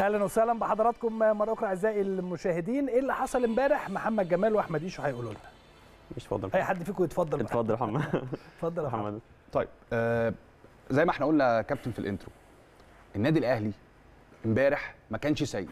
أهلا وسهلا بحضراتكم مرة أخرى أعزائي المشاهدين. إيه اللي حصل إمبارح؟ محمد جمال وأحمد قيشو هيقولوا لنا؟ مش اتفضل أي حد فيكم يتفضل. اتفضل يا محمد. اتفضل يا محمد. طيب آه زي ما إحنا قلنا يا كابتن في ال intro النادي الأهلي إمبارح ما كانش سيء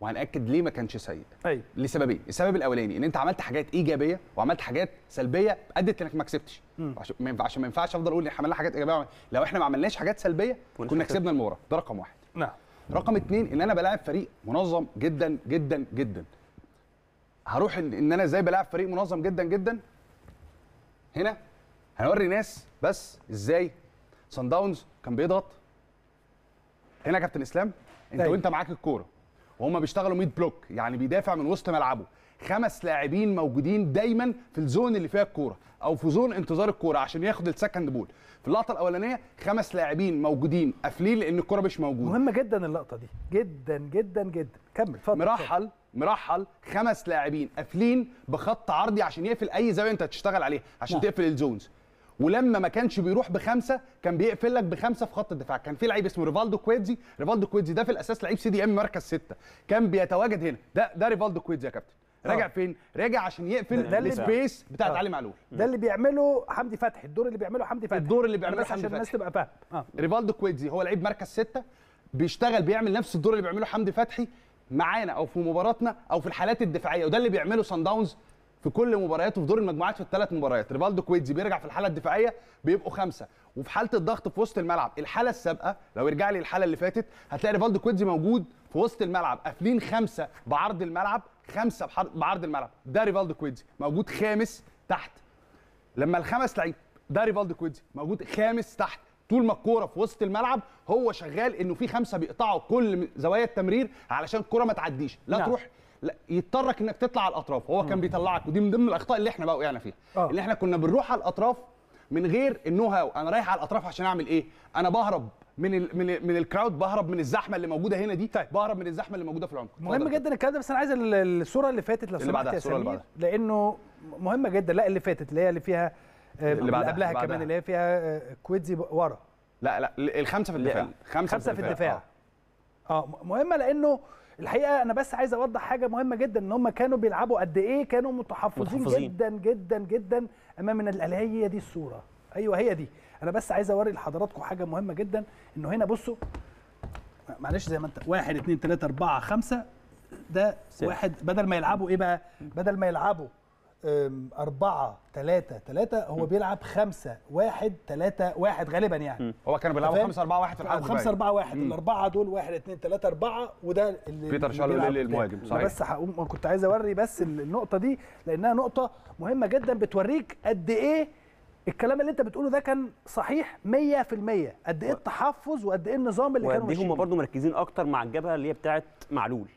وهنأكد ليه ما كانش سيء. أيوه لسببين السبب الأولاني إن أنت عملت حاجات إيجابية وعملت حاجات سلبية أدت إنك ما كسبتش. عشان ما ينفعش ما ينفعش أفضل أقول إن إحنا عملنا حاجات إيجابية لو إحنا ما عملناش حاجات سلبية كنا. كسبنا المباراة. ده رقم واحد. نعم. رقم اتنين ان أنا بلاعب فريق منظم جدا جدا جدا. هروح ان, أنا إزاي بلاعب فريق منظم جدا جدا؟ هنا هنوري ناس بس إزاي سان داونز كان بيضغط. هنا يا كابتن إسلام أنت أيوة. وأنت معاك الكورة وهم بيشتغلوا 100 بلوك يعني بيدافع من وسط ملعبه. خمس لاعبين موجودين دايما في الزون اللي فيها الكورة أو في zone انتظار الكورة عشان ياخد ال second ball. في اللقطة الأولانية خمس لاعبين موجودين قافلين لأن الكورة مش موجودة. مهمة جدا اللقطة دي. جدا جدا جدا. كمل اتفضل. مرحل مرحل خمس لاعبين قافلين بخط عرضي عشان يقفل أي زاوية أنت هتشتغل عليها عشان نعم. تقفل ال zones. ولما ما كانش بيروح بخمسة كان بيقفل لك بخمسة في خط الدفاع. كان في لعيب اسمه ريفالدو كويتزي. ريفالدو كويتزي ده في الأساس لعيب CDM مركز ستة. كان بيتواجد هنا. ده ده ريفالدو كويتزي يا كابتن. راجع آه. فين؟ راجع عشان يقفل ده ال space بتاعت آه. علي معلول. ده اللي بيعمله حمدي فتحي الدور اللي بيعمله حمدي فتحي. الدور اللي بيعمله حمدي عشان الناس فتحي. تبقى فاهم آه. ريفالدو كويتزي هو لعيب مركز ستة بيشتغل بيعمل نفس الدور اللي بيعمله حمدي فتحي معانا أو في مباراتنا أو في الحالات الدفاعية وده اللي بيعمله صن داونز في كل مبارياته في دور المجموعات في الثلاث مباريات. ريفالدو كويتزي بيرجع في الحالة الدفاعية بيبقوا خمسة. وفي حالة الضغط في وسط الملعب الحالة السابقة لو يرجع لي الحالة اللي فاتت هتلاقي ريفالدو كويتزي موجود في وسط الملعب قافلين خمسة بعرض الملعب خمسة بحر- بعرض الملعب. ده ريفالدو كويتزي موجود خامس تحت. لما الخمس لعيب ده ريفالدو كويتزي موجود خامس تحت. طول ما الكورة في وسط الملعب هو شغال إنه في خمسة بيقطعوا كل زوايا التمرير علشان الكورة ما تعديش. لا نعم. تروح لا يضطرك إنك تطلع على الأطراف. هو كان بيطلعك ودي من ضمن الأخطاء اللي إحنا بقى وقعنا فيها. آه. اللي إحنا كنا بنروح على الأطراف من غير النو هاو أنا رايح على الأطراف عشان أعمل إيه؟ أنا بهرب. من ال من ال من الكراود بهرب من الزحمة اللي موجودة هنا دي طيب. بهرب من الزحمة اللي موجودة في العمق مهم. جدا الكلام ده بس أنا عايز ال- الصورة اللي فاتت لو اللي سمحت بعدها، يا سمير بعدها. لأنه مهمه جدا لا اللي فاتت اللي هي اللي فيها آه، اللي بعدها، قبلها اللي كمان بعدها. اللي هي فيها آه، كويتزي ورا لا لا الخمسة في الدفاع خمسة في الدفاع آه م- مهمة لأنه الحقيقة أنا بس عايز أوضح حاجة مهمة جدا إن هم كانوا بيلعبوا قد إيه كانوا متحفظين, متحفظين. جدا جدا جدا أمام النادي الاهلي هي دي الصورة أيوه هي دي أنا بس عايز اوري لحضراتكم حاجة مهمة جدا انه هنا بصوا معلش زي ما انت واحد اتنين تلاتة اربعة خمسة ده ست. واحد بدل ما يلعبوا إيه بقى بدل ما يلعبوا أربعة تلاتة تلاتة هو بيلعب خمسة واحد تلاتة واحد غالبا يعني هو كانوا بيلعبوا؟ 5 4 1 في الحاله أو 5 الدفاعية. 4 1 مم. الأربعة دول 1 2 3 4 وده اللي بيتر شالوليلي قدام. المهاجم، صحيح. بس هقوم كنت عايز أوري بس النقطة دي لأنها نقطة مهمة جدا بتوريك قد إيه الكلام اللي انت بتقوله ده كان صحيح 100% قد إيه التحفظ وقد إيه النظام اللي كانوا وقد إيه ماشيين هم برضه مركزين أكتر مع الجبهة اللي هي بتاعت معلول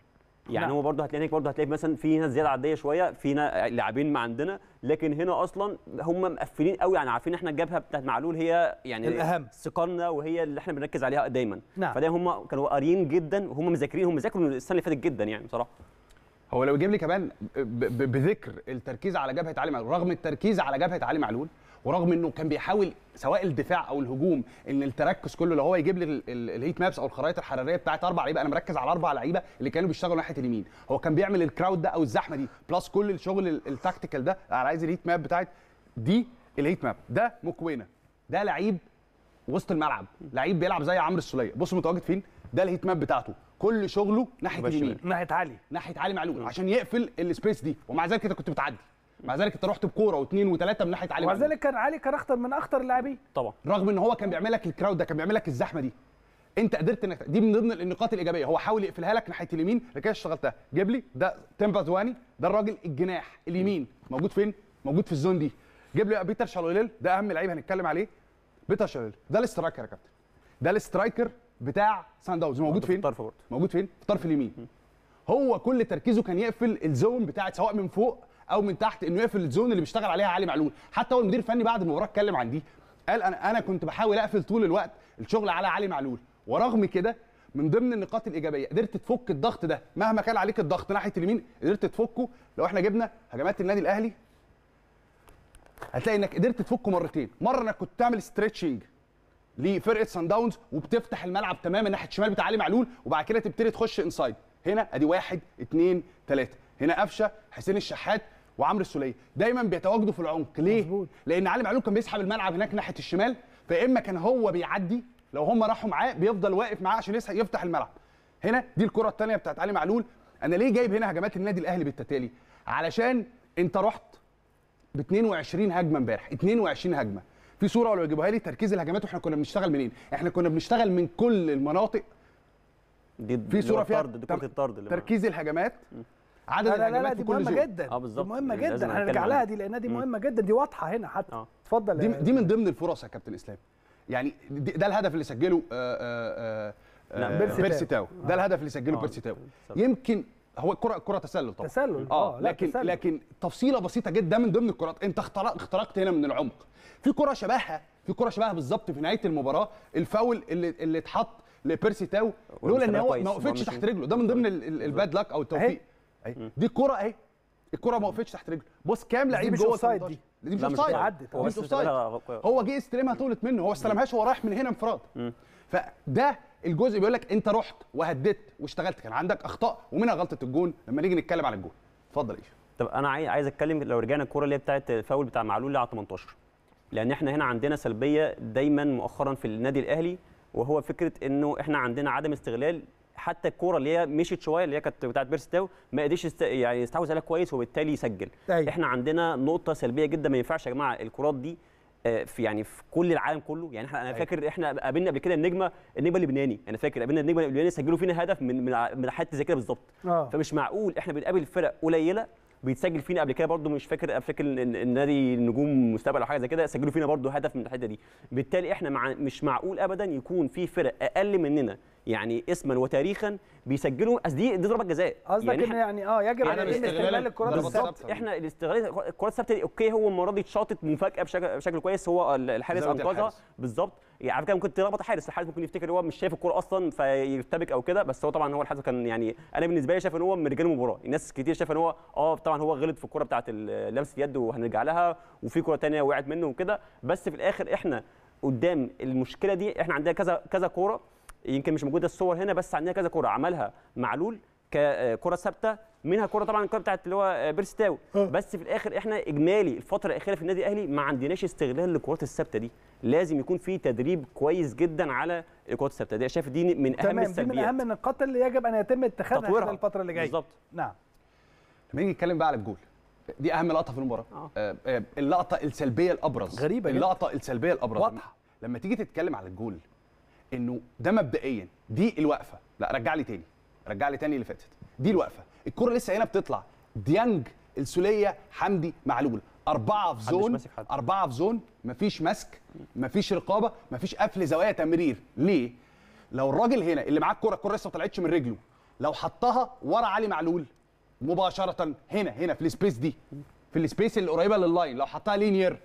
يعني نعم. هو برضه هتلاقي هناك برضه هتلاقي مثلا في ناس زيادة عادية شوية في لاعبين ما عندنا لكن هنا أصلا هم مقفلين قوي يعني عارفين إحنا الجبهة بتاعت معلول هي يعني الأهم. ثقلنا وهي اللي إحنا بنركز عليها دايما نعم. فده هم كانوا قاريين جدا وهم مذاكرين هم ذاكروا من السنة اللي فاتت جدا يعني بصراحة هو لو يجيب لي كمان بذكر التركيز على جبهة علي معلول رغم التركيز على جبهة علي معلول ورغم إنه كان بيحاول سواء الدفاع أو الهجوم إن التركز كله لو هو يجيب لي ال- ال- ال heat maps أو الخرائط الحرارية بتاعت أربع لعيبة أنا مركز على أربع لعيبة اللي كانوا بيشتغلوا ناحية اليمين. هو كان بيعمل ال crowd ده أو الزحمة دي plus كل الشغل ال- ال tactical ده أنا عايز ال heat map بتاعت دي ال heat map ده مكوينة. ده لعيب وسط الملعب. لعيب بيلعب زي عمرو السولية. بص متواجد فين؟ ده ال heat map بتاعته. كل شغله ناحية اليمين. ناحية علي. ناحية علي معلول. عشان يقفل ال space دي. ومع ذلك أنت كنت بتعدي. مع ذلك انت رحت بكوره واثنين وثلاثه من ناحيه علي ومع معلول ذلك كان علي كان اخطر من اخطر اللاعبين طبعا. رغم ان هو كان بيعمل لك ال crowd ده كان بيعمل لك الزحمه دي. انت قدرت انك دي من ضمن النقاط الإيجابية. هو حاول يقفلها لك ناحية اليمين لكن اشتغلتها. جيب لي ده تيمبا زواني ده الراجل الجناح اليمين. موجود فين؟ موجود في ال zone دي. جيب لي بيتر شالوليل ده أهم لعيب هنتكلم عليه. بيتر شالوليل ده ال striker يا كابتن. ده ال striker بتاع صن داونز. موجود في فين؟ موجود فين؟ في الطرف اليمين. هو كل تركيزه كان يقفل ال zone بتاعت سواء من فوق أو من تحت إنه يقفل ال zone اللي بيشتغل عليها علي معلول، حتى هو المدير الفني بعد المباراه اتكلم عن دي قال أنا أنا كنت بحاول أقفل طول الوقت الشغل على علي معلول. ورغم كده من ضمن النقاط الإيجابية قدرت تفك الضغط ده. مهما كان عليك الضغط ناحية اليمين قدرت تفكه. لو إحنا جبنا هجمات النادي الأهلي هتلاقي إنك قدرت تفكه مرتين. مرة إنك كنت تعمل stretching لفرقة سان داونز وبتفتح الملعب تماما ناحية الشمال بتاع علي معلول وبعد كده تبتدي تخش inside هنا أدي واحد اثنين ثلاثة هنا قفشة حسين الشحات وعمرو السوليه دايما بيتواجدوا في العمق. ليه؟ مظبوط. لأن علي معلول كان بيسحب الملعب هناك ناحية الشمال فإما كان هو بيعدي لو هم راحوا معاه بيفضل واقف معاه عشان يفتح الملعب. هنا دي الكرة الثانية بتاعت علي معلول. أنا ليه جايب هنا هجمات النادي الأهلي بالتتالي؟ علشان أنت رحت ب 22 هجمة امبارح 22 هجمة. في صورة ولو يجيبوها لي تركيز الهجمات وإحنا كنا بنشتغل منين؟ إحنا كنا بنشتغل من كل المناطق. دي في صورة فيها الطرد دي كرة الطرد تركيز الهجمات. عدد لا لا لا, دي مهمة جدا. آه، بالظبط. دي مهمة جدا. هنرجع. لها دي لانها دي مهمة جدا دي واضحة هنا حتى. آه. اتفضل دي دي من ضمن الفرص يا كابتن اسلام يعني ده الهدف اللي سجله آه، آه، لا، بيرسي بيرسي تاو. ده الهدف اللي سجله آه، بيرسي تاو. يمكن هو الكره الكره تسلل طبعا. تسلل. آه لكن تسلل. لكن تفصيلة بسيطة جدا من ضمن الكرات. انت اخترق اخترقت هنا من العمق. في كرة شبهها في كرة شبهها بالظبط في نهاية المباراة الفاول اللي اللي اتحط لبيرسي تاو لولا إن هو ما وقفتش تحت رجله. ده من ضمن ال- ال- ال bad luck أو التوفيق. أهي. دي الكره أهي. الكرة ما وقفتش تحت رجله. بص كام لعيب جوه offside 18. دي. دي مش offside. هو مش offside. هو جه استلمها طولت منه. هو استلمهاش هو رايح من هنا انفراد. فده الجزء بيقول لك أنت رحت وهددت واشتغلت. كان عندك أخطاء ومنها غلطة الجون. لما نيجي نتكلم على الجون. اتفضل يا إيشا. طب أنا عايز أتكلم لو رجعنا الكوره اللي هي بتاعت الفاول بتاع معلول اللي على 18 لأن إحنا هنا عندنا سلبية دايما مؤخرا في النادي الأهلي وهو فكرة إنه إحنا عندنا عدم استغلال حتى الكورة اللي هي مشيت شوية اللي هي كانت بتاعت بيرسي تاو ما قدرش يست... يعني يستحوذ عليها كويس وبالتالي يسجل. أيوة. إحنا عندنا نقطة سلبية جدا ما ينفعش يا جماعة الكرات دي آه، في يعني في كل العالم كله. يعني إحنا أنا فاكر إحنا قابلنا قبل كده النجمة النجمة اللبناني. أنا فاكر قابلنا النجمة اللبناني سجلوا فينا هدف من من حتة زي كده بالظبط. آه. فمش معقول إحنا بنقابل فرق قليلة بيتسجل فينا قبل كده برضو مش فاكر فاكر النادي نجوم مستقبل أو حاجة زي كده سجلوا فينا برضو هدف من الحتة دي. بالتالي إحنا مع مش معقول ابدا يكون في فرق أقل مننا يعني اسما وتاريخا بيسجلوا دي دي ضربه جزاء. قصدك إن إحنا يعني آه يجب إن يتم استغلال الكرات بالظبط. إحنا الاستغلال الكرات الثابته دي okay هو المره دي اتشاطت مفاجأة بشكل بشكل كويس هو الحارس أنقذها. الحارس. بالظبط يعني على فكرة ممكن تلخبط الحارس الحارس ممكن يفتكر هو مش شايف الكوره أصلا فيرتبك أو كده بس هو طبعا هو الحارس كان يعني أنا بالنسبة لي شايف إن هو من رجال المباراه الناس كتير شايفة إن هو آه طبعا هو غلط في الكوره بتاعة لمسة اليد وهنرجع لها وفي كوره تانية وقعت منه وكده. بس في الآخر إحنا قدام المشكلة دي إحنا عندنا كذا كذا كورة. يمكن مش موجودة الصور هنا بس عندنا كذا كوره عملها معلول ككره ثابتة منها كوره طبعا الكوره بتاعت اللي هو بيرسي تاو. بس في الآخر إحنا إجمالي الفترة الأخيرة في النادي الأهلي ما عندناش استغلال للكرات الثابتة دي. لازم يكون في تدريب كويس جدا على الكرات الثابتة دي. شايف دي من أهم تمام دي من السلبيات. أهم النقاط اللي يجب أن يتم اتخاذها. خلال الفترة اللي جاية. بالظبط. نعم. لما نيجي نتكلم بقى على الجول دي أهم لقطة في المباراة. آه. آه، آه، اللقطة السلبية الأبرز. غريبة جدا. اللقطة السلبية الأبرز. واضحة. لما تيجي تتكلم على الجول إنه ده مبدئيا دي الوقفة. لا رجع لي تاني. رجع لي تاني اللي فاتت. دي الوقفة. الكرة لسه هنا بتطلع. ديانج السولية حمدي معلول. أربعة في zone. أربعة في zone مفيش مسك مفيش رقابة مفيش قفل زوايا تمرير. ليه؟ لو الراجل هنا اللي معاه الكرة الكرة لسه ما طلعتش من رجله لو حطها ورا علي معلول مباشرة هنا هنا في ال space دي في ال space اللي قريبة لل line لو حطها linear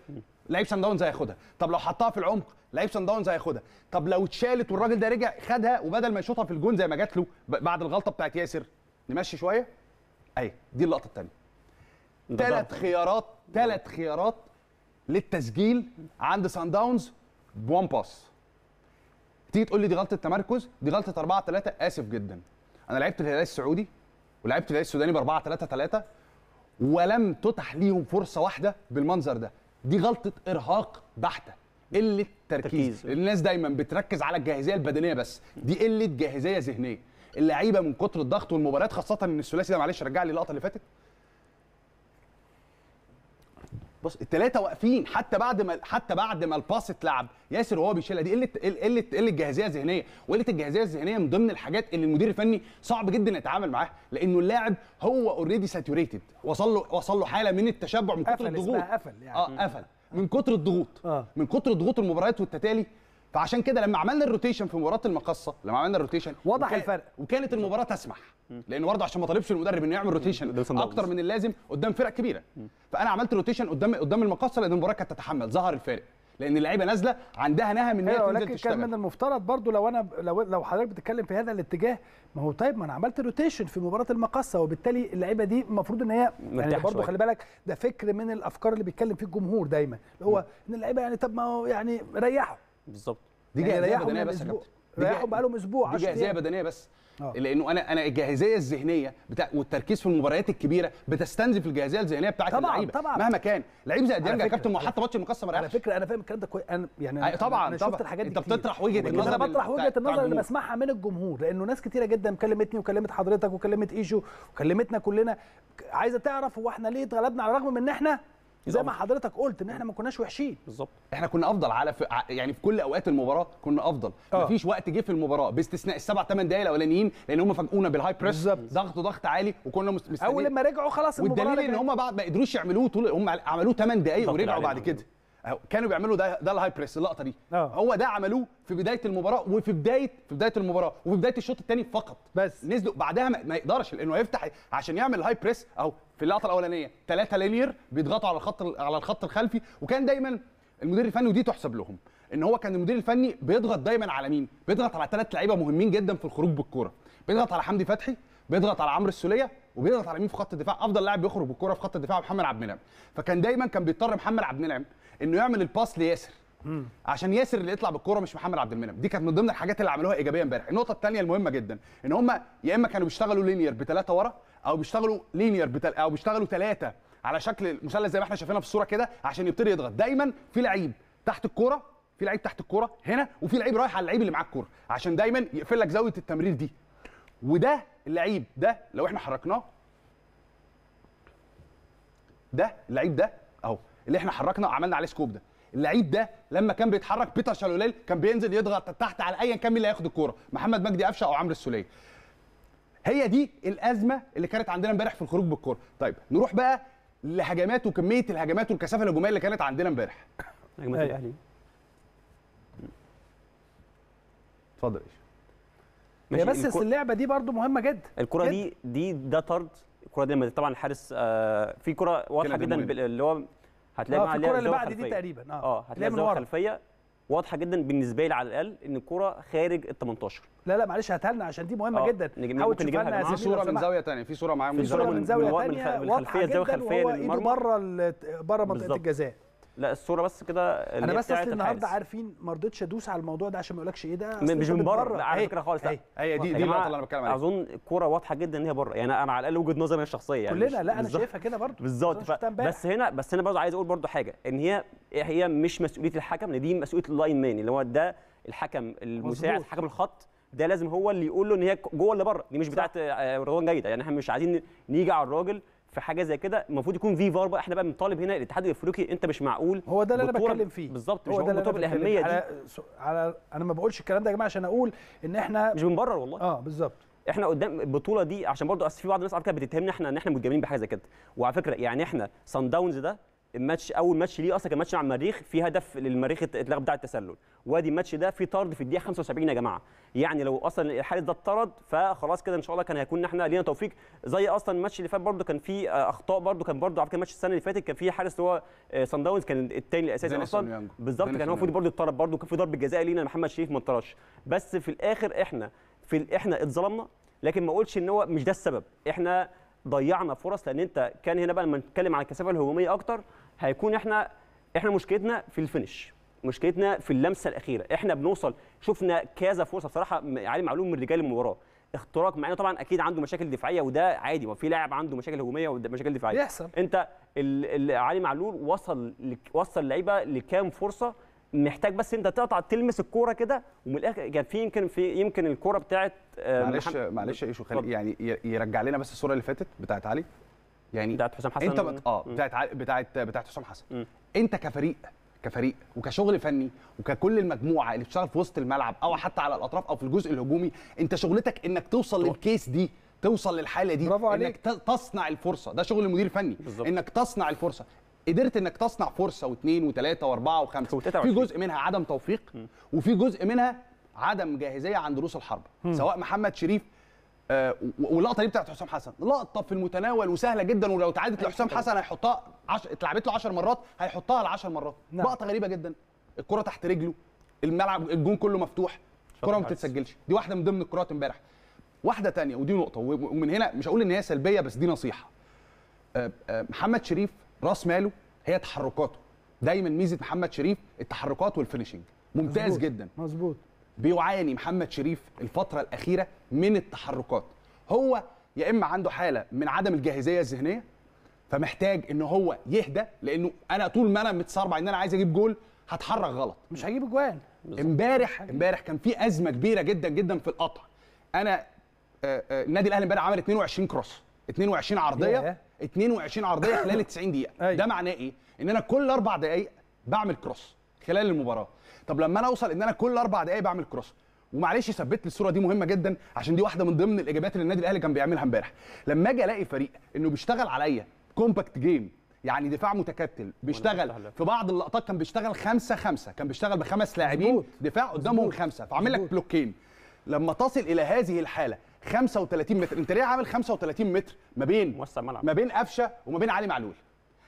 لعيب سان داونز هياخدها. طب لو حطها في العمق لعيب سان داونز هياخدها. طب لو اتشالت والراجل ده رجع خدها وبدل ما يشوطها في الجون زي ما جات له بعد الغلطة بتاعت ياسر. نمشي شوية. اهي دي اللقطة الثانية ثلاث. خيارات ثلاث خيارات للتسجيل عند سان داونز ب one pass. تيجي تقول لي دي غلطة تمركز؟ دي غلطة 4 3 آسف جدا. أنا لعبت الهلال السعودي ولعبت الهلال السوداني ب 4 3 3 ولم تتح ليهم فرصة واحدة بالمنظر ده. دي غلطة إرهاق بحتة قلة تركيز. الناس دايما بتركز على الجاهزية البدنية بس دي قلة جاهزية ذهنية. اللعيبة من كتر الضغط والمباريات خاصة إن الثلاثي ده معلش رجع لي اللقطة اللي فاتت. بص الثلاثه واقفين حتى بعد ما حتى بعد ما ال pass اتلعب. ياسر وهو بيشيلها دي قله قله قلة جاهزية ذهنية. وقلة الجاهزية الذهنية من ضمن الحاجات اللي المدير الفني صعب جدا يتعامل معاها لأنه اللاعب هو already saturated وصل له وصل له حالة من التشبع من كتر الضغوط. قفل يعني. آه قفل. من كتر الضغوط. آه. من كتر الضغوط المباريات والتتالي فعشان كده لما عملنا ال rotation في مباراة المقصة لما عملنا ال rotation وضح وكان- الفرق. وكانت المباراة تسمح. لأن برضه عشان ما طالبش المدرب إنه يعمل rotation. أكتر من اللازم قدام فرق كبيرة. فأنا عملت rotation قدام قدام المقصة لأن المباراة كانت تتحمل ظهر الفارق. لأن اللعيبة نازلة عندها نهم إن هي تنزل ولكن كان من تشتغل المفترض برضو لو أنا لو لو حضرتك بتتكلم في هذا الاتجاه ما هو طيب ما أنا عملت rotation في مباراة المقصة وبالتالي اللعيبة دي المفروض إن هي يعني برضو شوية. خلي بالك ده فكر من الأفكار اللي بيتكلم فيه الجمهور دايما. اللي هو إن اللعيبة يعني طب ما هو يعني ريحوا. بالظبط دي يعني جاهزية ريحوا بدنية بس يا. كابتن ريحوا جا- بقالهم أسبوع دي 10 جاهزيه. بدنية بس آه. لأنه أنا أنا الجاهزية الذهنية بتاع والتركيز في المباريات الكبيرة بتستنزف الجاهزية الذهنية بتاعت طبعاً، اللعيبة طبعاً. مهما كان لعيب زي ديانج يا كابتن ما هو حتى ماتش المقصه ما على فكرة أنا فاهم الكلام ده كويس أنا يعني أي أنا- طبعاً، أنا طبعاً. شفت الحاجات دي كتير. بتطرح لكن النظر أنا بطرح وجهة النظر اللي. بسمعها من الجمهور لأنه ناس كتيرة جدا كلمتني وكلمت حضرتك وكلمت قيشو وكلمتنا كلنا عايزة تعرف هو إحنا ليه اتغلبنا على الرغم من إن إحنا زي ما حضرتك قلت إن إحنا ما كناش وحشين بالظبط إحنا كنا أفضل على في يعني في كل أوقات المباراة كنا أفضل آه. مفيش وقت جه في المباراة باستثناء السبع ثمان دقائق الأولانيين لأن هم فاجئونا بال high press بالظبط. ضغط ضغط عالي وكنا مست- مستنيين أول لما رجعوا خلاص المباراة والدليل إن. هم بعد ما قدروش يعملوه طول هم عملوه 8 دقائق الضغط ورجعوا بعد. كده كانوا بيعملوا ده ده ال high press اللقطة دي آه. هو ده عملوه في بداية المباراة وفي بدايه في بداية المباراة وفي بداية الشوط الثاني فقط بس. نزلوا بعدها ما, ما يقدرش لأنه هيفتح عشان يعمل ال high press أهو في اللقطة الأولانية. ثلاثة linear بيضغطوا على الخط على الخط الخلفي وكان دايما المدير الفني ودي تحسب لهم إن هو كان المدير الفني بيضغط دايما على مين؟ بيضغط على ثلاث لعيبة مهمين جدا في الخروج بالكورة. بيضغط على حمدي فتحي بيضغط على عمرو السولية وبيضغط على مين في خط الدفاع؟ أفضل لاعب بيخرج بالكورة في خط الدفاع محمد عبد المنعم. فكان دايما كان بيضطر محمد عبد المنعم إنه يعمل ال pass لياسر. عشان ياسر اللي يطلع بالكورة مش محمد عبد المنعم. دي كانت من ضمن الحاجات اللي عملوها إيجابية امبارح النقطة الثانية المهمة جدا إن هم يا إما كانوا بيشتغلوا linear بثلاثه ورا أو بيشتغلوا linear بتل... أو بيشتغلوا ثلاثة على شكل مثلث زي ما إحنا شايفينها في الصورة كده عشان يبتدي يضغط. دايما في لعيب تحت الكورة في لعيب تحت الكورة هنا وفي لعيب رايح على اللعيب اللي معاه الكورة. عشان دايما يقفل لك زاوية التمرير دي. وده اللعيب ده لو إحنا حركناه ده اللعيب ده اهو اللي إحنا حركنا وعملنا عليه scope ده. اللعيب ده لما كان بيتحرك بيتر شالوليل كان بينزل يضغط تحت على ايا كان مين اللي هياخد الكورة محمد مجدي قفشه أو عمرو السولية. هي دي الأزمة اللي كانت عندنا امبارح في الخروج بالكورة. طيب نروح بقى لهجمات وكمية الهجمات والكثافة الهجومية اللي كانت عندنا امبارح. هجمات أيوة. الأهلي. اتفضل يا هي ماشي، بس الكرة- اللعبة دي برضو مهمة جدا الكرة. دي دي ده طرد. الكرة دي طبعا الحارس آه في كرة واضحة جدا اللي هو هتلاقي معاها في الكرة اللي بعد دي. تقريبا آه. آه هي هتلاقي من. خلفية. واضحة جدا بالنسبة لي على الأقل إن الكره خارج ال 18 لا لا معلش هاتها لنا عشان دي مهمة آه، جدا نجيب- حاول ممكن نجيبها تشوفها يا لنا. في صورة من. زاوية ثانية في صورة صورة من زاوية من ثانية الخ- من الخلفية وهو ايده للمرمى. بره بره منطقة. الجزاء لا الصورة بس كده أنا بس أصل النهارده. عارفين ما رضيتش أدوس على الموضوع ده عشان ما يقولكش إيه ده مش من بره على فكرة خالص لا. هي دي دي اللقطه اللي أنا بتكلم عليها أظن الكوره واضحة جدا إن هي بره يعني أنا على الأقل وجهة نظري الشخصية يعني كلنا لا أنا. شايفها كده برضو بالظبط. بس هنا بس هنا برضه عايز أقول برضه حاجة إن هي هي مش مسؤولية الحكم؟ دي مسؤولية ال line man اللي هو ده الحكم المساعد. حكم الخط. ده لازم هو اللي يقول له إن هي جوه ولا بره. دي مش بتاعت آه، رضوان جيده يعني إحنا مش عايزين نيجي على الراجل في حاجة زي كده. المفروض يكون في فار بقى. إحنا بقى بنطالب هنا الاتحاد الإفريقي أنت مش معقول. هو ده اللي أنا بتكلم فيه. بالظبط مش هو ده اللي فيه. دي. على, على أنا ما بقولش الكلام ده يا جماعة عشان أقول إن إحنا مش بنبرر والله. آه بالظبط. إحنا قدام البطولة دي عشان برضو أصل في بعض الناس على فكرة بتتهمنا إحنا إن إحنا متجاملين بحاجة زي كده. وعلى فكرة يعني إحنا صن داونز ده الماتش أول ماتش ليه أصلا كان ماتش مع المريخ في هدف للمريخ ات- اتلغى بتاع التسلل. وأدي الماتش ده في طرد في الدقيقة 75 يا جماعة. يعني لو أصلا الحارس ده اتطرد فخلاص كده إن شاء الله كان هيكون إحنا لينا توفيق. زي أصلا الماتش اللي فات برضو كان فيه آه، أخطاء برضو كان برضو على فكره الماتش السنة اللي فاتت كان فيه حارس اللي هو آه، صن داونز كان الثاني الأساسي أصلا. بالظبط كان هو المفروض. برضو يتطرد برضو كان في ضربة جزاء لينا محمد شريف ما اتطردش. بس في الآخر إحنا في إحنا اتظلمنا لكن ما أقولش إن هو مش ده السبب. إحنا ضيعنا فرص لأن أنت كان هنا بقى لما نتكلم عن الكثافة الهجومية أكتر هيكون إحنا إحنا مشكلتنا في الفينش مشكلتنا في اللمسة الأخيرة. إحنا بنوصل شفنا كذا فرصة بصراحة علي معلوم من رجال المباراه اختراق مع إنه طبعا أكيد عنده مشاكل دفاعية وده عادي ما في لاعب عنده مشاكل هجومية ومشاكل دفاعية. يحصل. أنت ال- ال- علي معلول وصل لك- وصل اللعيبه لكام فرصة محتاج بس أنت تقطع تلمس الكورة كده ومن الآخر كان في يمكن في يمكن الكورة بتاعت آه، معلش محمد- معلش يا ايشو. خلي يعني يرجع لنا بس الصورة اللي فاتت بتاعت علي. يعني بتاعت حسام حسن انت بت... آه مم. بتاعت بتاعت بتاعت حسام حسن مم. انت كفريق كفريق وكشغل فني وككل المجموعة اللي بتشتغل في وسط الملعب أو حتى على الأطراف أو في الجزء الهجومي انت شغلتك إنك توصل للكيس دي توصل للحالة دي برافو إنك عليك. ت- تصنع الفرصة ده شغل المدير الفني بالظبط. إنك تصنع الفرصة قدرت إنك تصنع فرصة واثنين وثلاثة وأربعة وخمسة و23. في جزء منها عدم توفيق وفي جزء منها عدم جاهزية عند رؤوس الحرب سواء محمد شريف آه، واللقطة دي بتاعت حسام حسن. لقطة في المتناول وسهلة جدا ولو اتعادت لحسام حسن هيحطها عش... اتلعبت له 10 مرات هيحطها ل 10 مرات. نعم. لقطة غريبة جدا. الكرة تحت رجله الملعب الجون كله مفتوح الكره ما. بتتسجلش. دي واحدة من ضمن الكرات امبارح. واحدة تانية ودي نقطة ومن هنا مش هقول إن هي سلبية بس دي نصيحة. آه، آه، محمد شريف راس ماله هي تحركاته. دايما ميزة محمد شريف التحركات وال finishing ممتاز مظبوط. جدا. مظبوط. بيعاني محمد شريف الفترة الأخيرة من التحركات. هو يا إما عنده حالة من عدم الجاهزية الذهنية فمحتاج إن هو يهدى لأنه أنا طول ما أنا متصاربع إن أنا عايز أجيب جول هتحرك غلط. مش هجيب اجوان امبارح امبارح كان في أزمة كبيرة جدا جدا في القطع. أنا آه، آه، النادي الأهلي امبارح عمل 22 cross 22 ياه. عرضية 22 عرضية خلال 90 دقيقة. أيوة. ده معناه إيه؟ إن أنا كل أربع دقايق بعمل cross خلال المباراة. طب لما أنا أوصل إن أنا كل أربع دقايق بعمل cross ومعلش ثبت لي الصورة دي مهمة جدا عشان دي واحدة من ضمن الإجابات اللي النادي الأهلي كان بيعملها امبارح لما أجي ألاقي فريق إنه بيشتغل عليا compact game يعني دفاع متكتل بيشتغل في بعض اللقطات كان بيشتغل خمسة خمسة كان بيشتغل بخمس لاعبين. دفاع قدامهم. خمسة فعامل لك. بلوكين لما تصل إلى هذه الحالة 35 متر أنت ليه عامل 35 متر ما بين. ما بين قفشة وما بين علي معلول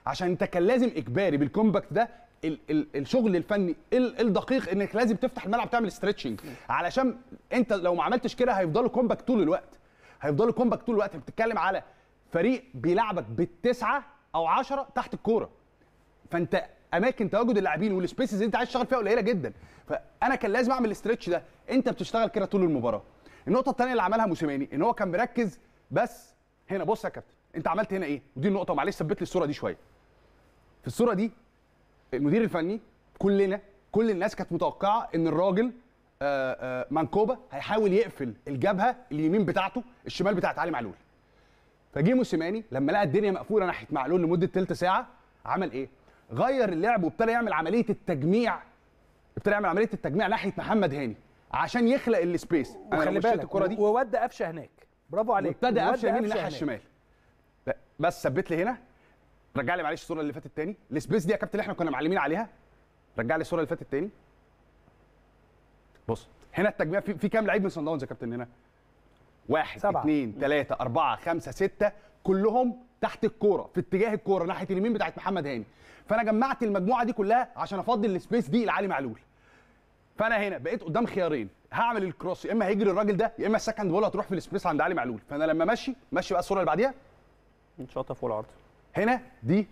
عشان أنت كان لازم إجباري بال compact ده ال ال الشغل الفني ال الدقيق انك لازم تفتح الملعب تعمل stretching علشان انت لو ما عملتش كده هيفضلوا compact طول الوقت. هيفضلوا compact طول الوقت. بتتكلم على فريق بيلعبك بالتسعة أو عشرة تحت الكورة. فانت أماكن تواجد اللاعبين وال spaces اللي انت عايز تشتغل فيها قليلة جدا. فأنا كان لازم أعمل الاسترتش ده. انت بتشتغل كده طول المباراة. النقطة الثانية اللي عملها موسيماني إن هو كان مركز. بس هنا بص يا كابتن انت عملت هنا إيه؟ ودي النقطة معلش ثبت لي الصورة دي شوية. في الصورة دي المدير الفني كلنا كل الناس كانت متوقعة إن الراجل آه، آه، مانكوبا هيحاول يقفل الجبهة اليمين بتاعته الشمال بتاعت علي معلول. فجه موسيماني لما لقى الدنيا مقفولة ناحية معلول لمدة ثلث ساعة عمل إيه؟ غير اللعب وابتدى يعمل عملية التجميع ابتدى يعمل عملية التجميع ناحية محمد هاني عشان يخلق ال space. وخلي بالك الكرة دي وودى قفشة هناك. برافو عليك. وابتدى قفشة يمين الناحيه. الشمال. بس ثبت لي هنا رجع لي معلش الصورة اللي فاتت تاني. ال space دي يا كابتن اللي إحنا كنا معلمين عليها. رجع لي الصورة اللي فاتت تاني. بص هنا التجميع في, في كام لعيب من صن داونز يا كابتن هنا؟ واحد سبعة. اثنين ثلاثة أربعة خمسة ستة كلهم تحت الكورة في اتجاه الكورة ناحية اليمين بتاعت محمد هاني. فأنا جمعت المجموعة دي كلها عشان أفضي ال space دي لعلي معلول. فأنا هنا بقيت قدام خيارين. هعمل ال cross يا إما هيجري الراجل ده يا إما ال second ball هتروح في ال space عند علي معلول. فأنا لما ماشي ماشي بقى الصورة اللي بعديها. شاطه فوق العرض هنا دي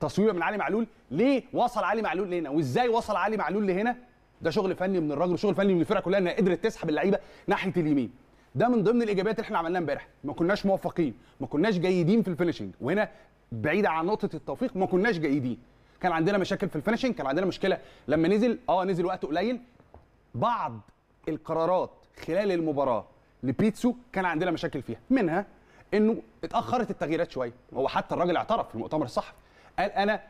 تصويبه من علي معلول. ليه وصل علي معلول لهنا؟ وازاي وصل علي معلول لهنا؟ ده شغل فني من الراجل وشغل فني من الفرقة كلها إنها قدرت تسحب اللعيبة ناحية اليمين. ده من ضمن الايجابيات اللي إحنا عملناها إمبارح. ما كناش موفقين ما كناش جيدين في ال finishing وهنا بعيد عن نقطة التوفيق ما كناش جيدين. كان عندنا مشاكل في ال finishing كان عندنا مشكلة لما نزل آه نزل وقت قليل. بعض القرارات خلال المباراة لبيتسو كان عندنا مشاكل فيها. منها انه اتاخرت التغييرات شوية. هو حتى الراجل اعترف في المؤتمر الصحفي. قال أنا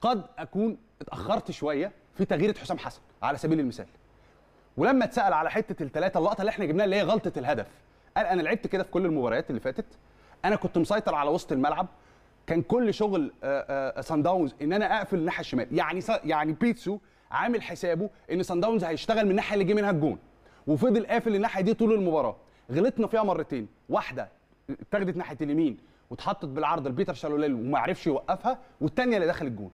قد اكون اتاخرت شوية في تغيير حسام حسن على سبيل المثال. ولما اتسأل على حتة الثلاثه اللقطة اللي إحنا جبناها اللي هي غلطة الهدف قال أنا لعبت كده في كل المباريات اللي فاتت. أنا كنت مسيطر على وسط الملعب. كان كل شغل سان داونز إن أنا أقفل الناحية الشمال. يعني يعني بيتسو عامل حسابه إن سان داونز هيشتغل من الناحية اللي جه منها الجون. وفضل قافل الناحية دي طول المباراة. غلطنا فيها مرتين. واحدة اتاخدت ناحية اليمين واتحطت بالعرض لبيتر شالوليل وما عرفش يوقفها والثانيه اللي دخل الجون.